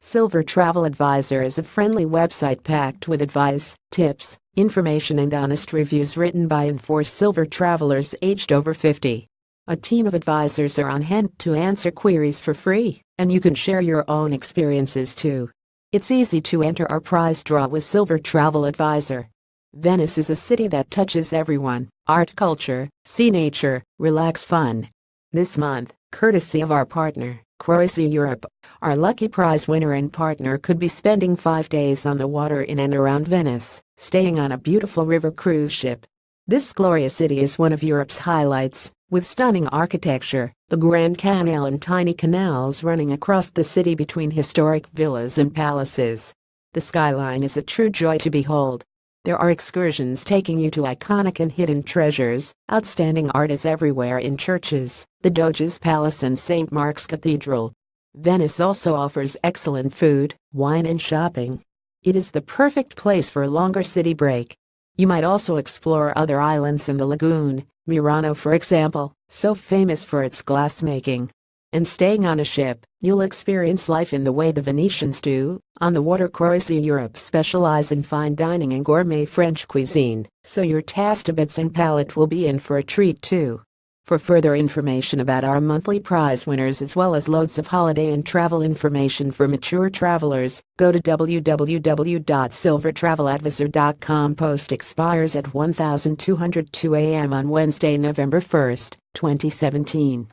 Silver Travel Advisor is a friendly website packed with advice, tips, information and honest reviews written by and for silver travelers aged over 50. A team of advisors are on hand to answer queries for free, and you can share your own experiences too. It's easy to enter our prize draw with Silver Travel Advisor. Venice is a city that touches everyone art culture, see nature, relax fun. This month, courtesy of our partner, CroisiEurope, our lucky prize winner and partner could be spending five days on the water in and around Venice, staying on a beautiful river cruise ship. This glorious city is one of Europe's highlights, with stunning architecture, the Grand Canal and tiny canals running across the city between historic villas and palaces. The skyline is a true joy to behold. There are excursions taking you to iconic and hidden treasures, outstanding art is everywhere in churches, the Doge's Palace and St. Mark's Cathedral. Venice also offers excellent food, wine and shopping. It is the perfect place for a longer city break. You might also explore other islands in the lagoon, Murano for example, so famous for its glassmaking. And staying on a ship, you'll experience life in the way the Venetians do. On the water CroisiEurope specialize in fine dining and gourmet French cuisine, so your taste buds and palate will be in for a treat too. For further information about our monthly prize winners as well as loads of holiday and travel information for mature travelers, go to www.silvertraveladvisor.com. Post expires at 1202 a.m. on Wednesday, November 1, 2017.